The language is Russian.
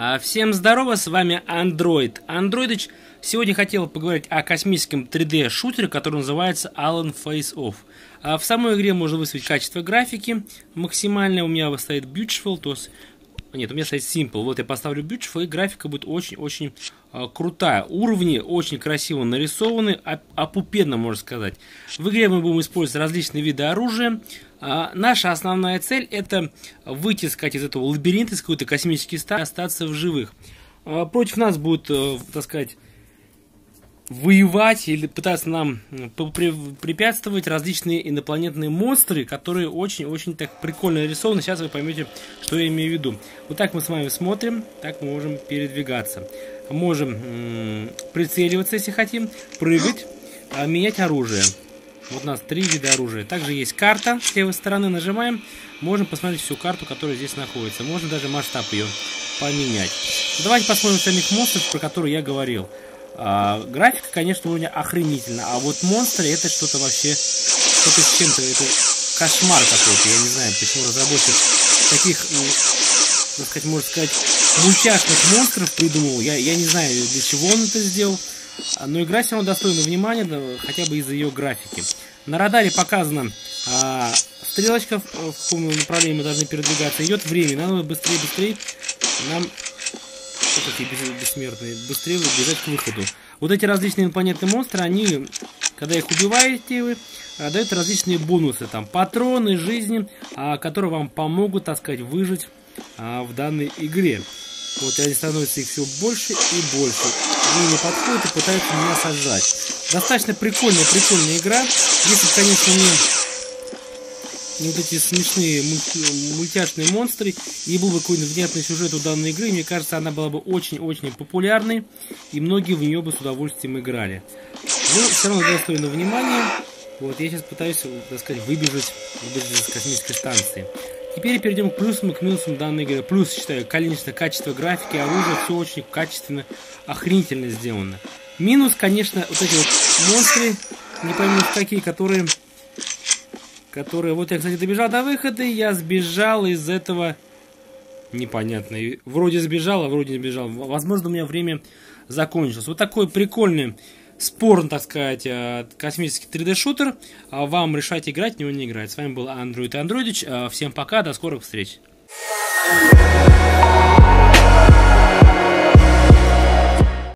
А, всем здорово, с вами Android. Androidыч сегодня хотел поговорить о космическом 3D-шутере, который называется Alan Face Off. А в самой игре можно выставить качество графики максимальное, у меня стоит Beautiful, то есть нет, у меня стоит Simple. Вот я поставлю Beautiful, и графика будет очень-очень э, крутая. Уровни очень красиво нарисованы, опупенно, можно сказать. В игре мы будем использовать различные виды оружия. А, наша основная цель это выйти, сказать, из этого лабиринта, из какой-то космической стадии, остаться в живых. А, против нас будут, э, так сказать, воевать или пытаться нам препятствовать различные инопланетные монстры, которые очень-очень так прикольно рисованы. Сейчас вы поймете, что я имею в виду. Вот так мы с вами смотрим, так мы можем передвигаться. Можем прицеливаться, если хотим, прыгать, а, менять оружие. Вот у нас три вида оружия. Также есть карта с левой стороны. Нажимаем. Можем посмотреть всю карту, которая здесь находится. Можно даже масштаб ее поменять. Давайте посмотрим самих монстров, про которые я говорил. А, графика, конечно, у меня охренительно. А вот монстры это что-то вообще... Что-то с чем-то. Это кошмар какой-то. Я не знаю, почему разработчик таких, ну, так сказать, можно сказать, мультяшных монстров придумал. Я, я не знаю, для чего он это сделал. Но игра все равно достойна внимания, хотя бы из-за ее графики. На радаре показана а, стрелочка, в, в каком направлении мы должны передвигаться. Идет время, надо быстрее, быстрее нам, вот такие бессмертные, быстрее бежать к выходу. Вот эти различные инопланетные монстры, они, когда их убиваете вы, а, дают различные бонусы, там, патроны, жизни, а, которые вам помогут, так сказать, выжить а, в данной игре. Вот они становятся их все больше и больше. Они не подходят и пытаются меня сожрать. Достаточно прикольная, прикольная игра. Если, конечно, не, не вот эти смешные мультяшные монстры, и был бы какой-то внятный сюжет у данной игры, мне кажется, она была бы очень-очень популярной, и многие в нее бы с удовольствием играли. Но все равно достойно внимания. Вот, я сейчас пытаюсь, так сказать, выбежать, выбежать из космической станции. Теперь перейдем к плюсам и к минусам данной игры. Плюс, считаю, конечно, качество графики, оружия, все очень качественно, охренительно сделано. Минус, конечно, вот эти вот монстры, не пойму какие, которые... Которые... Вот я, кстати, добежал до выхода, и я сбежал из этого... Непонятно. Вроде сбежал, а вроде не сбежал. Возможно, у меня время закончилось. Вот такой прикольный спорно, так сказать, э, космический 3D-шутер. А вам решать, играть в него не играть. С вами был Android Androidич. Э, всем пока, до скорых встреч.